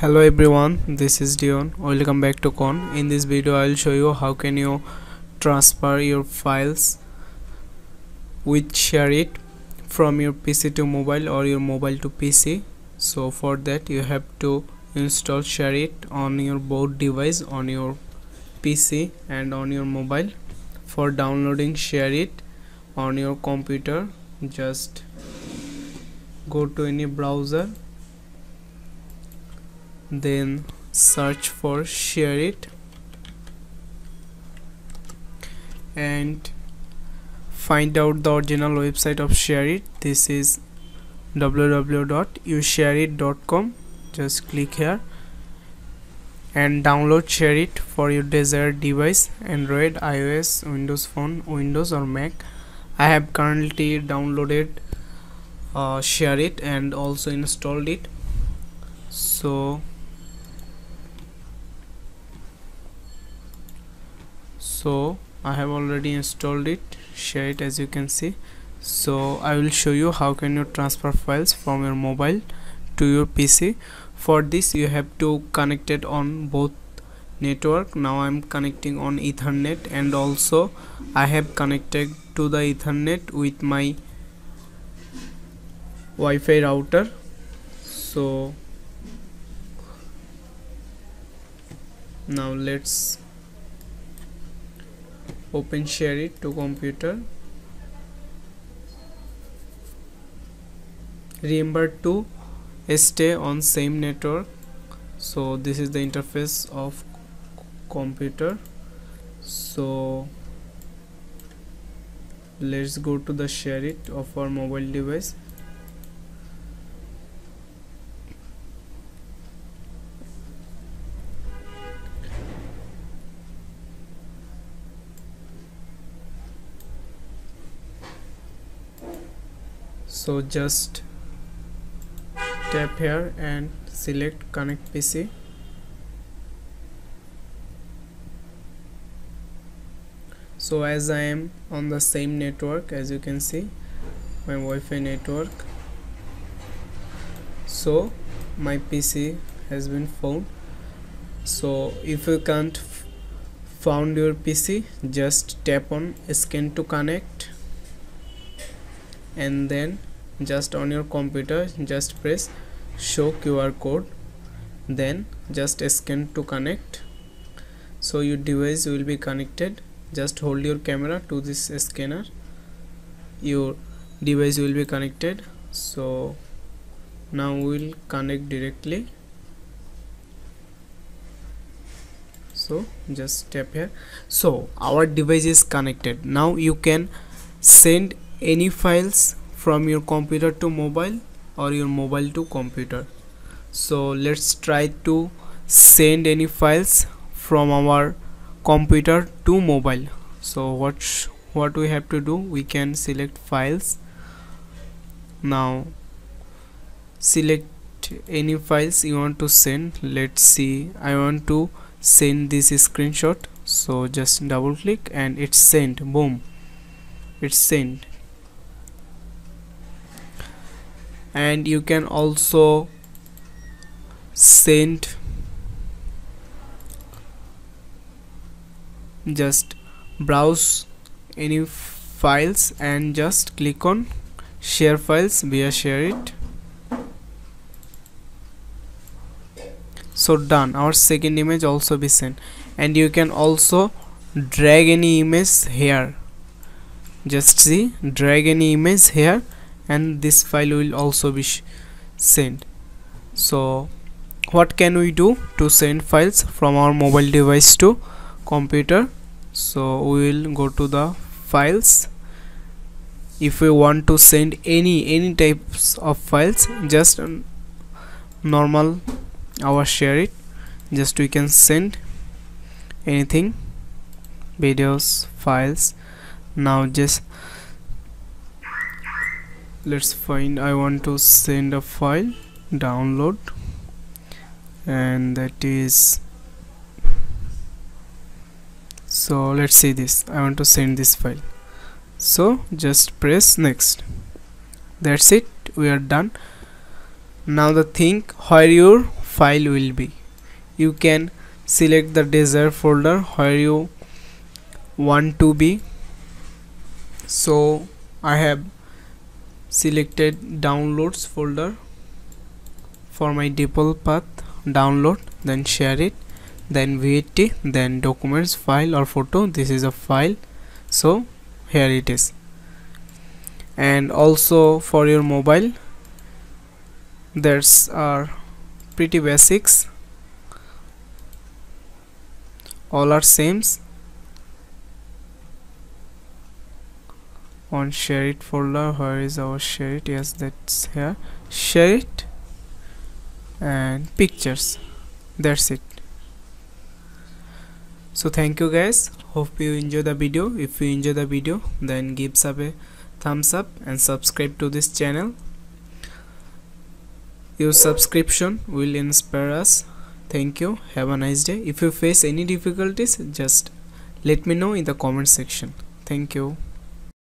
hello everyone this is Dion. Welcome back to Konn. In this video I'll show you how can you transfer your files with ShareIt from your PC to mobile or your mobile to PC so for that you have to install ShareIt on your both device on your PC and on your mobile. For downloading ShareIt on your computer. Just go to any browser then search for ShareIt and find out the original website of ShareIt this is www.ushareit.com just click here. And download ShareIt for your desired device android ios windows phone windows or mac. I have currently downloaded uh, ShareIt and also installed it. So so I have already installed it ShareIt as you can see. So I will show you how can you transfer files from your mobile to your PC for this you have to connect it on both network. Now I'm connecting on ethernet and also I have connected to the ethernet with my Wi-Fi router. So now let's open ShareIt to computer. Remember to stay on same network. So this is the interface of computer. So let's go to the ShareIt of our mobile device so just tap here and select connect PC so as I am on the same network as you can see my Wi-Fi network. So my PC has been found. So if you can't found your PC just tap on scan to connect. And then just on your computer just press show QR code then just scan to connect. So your device will be connected. Just hold your camera to this scanner. Your device will be connected. So now we'll connect directly. So just tap here. So our device is connected. Now you can send any files from your computer to mobile or your mobile to computer. So let's try to send any files from our computer to mobile. So what what we have to do? We can select files. Now select any files you want to send. Let's see. I want to send this screenshot. So just double click and it's sent. Boom. It's sent and you can also send just browse any files and just click on share files via ShareIt. So done. Our second image also be sent. And you can also drag any image here. Just see drag any image here and this file will also be sent. So what can we do to send files from our mobile device to computer? So we will go to the files. If we want to send any any types of files just normal our ShareIt. Just we can send anything videos files. Now just let's find I want to send a file download and that is so let's see this I want to send this file. So just press next. That's it we are done. Now the thing where your file will be. You can select the desired folder where you want to be. So I have selected downloads folder for my default path. Download then ShareIt then VAT then documents file or photo. This is a file. So here it is. And also for your mobile there's are pretty basics. All are same on ShareIt folder. Where is our ShareIt. Yes that's here. ShareIt and pictures. That's it. So thank you guys. Hope you enjoy the video. If you enjoy the video then give sub a thumbs up and subscribe to this channel. Your subscription will inspire us. Thank you. Have a nice day. If you face any difficulties just let me know in the comment section. Thank you